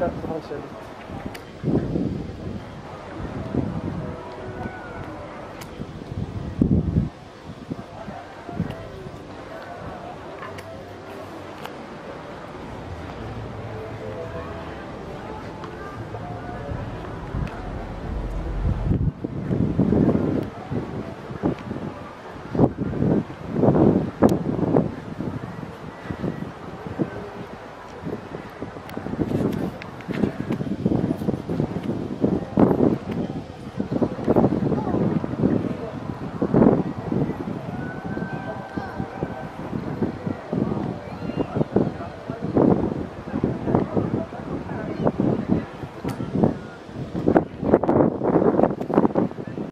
That's the whole.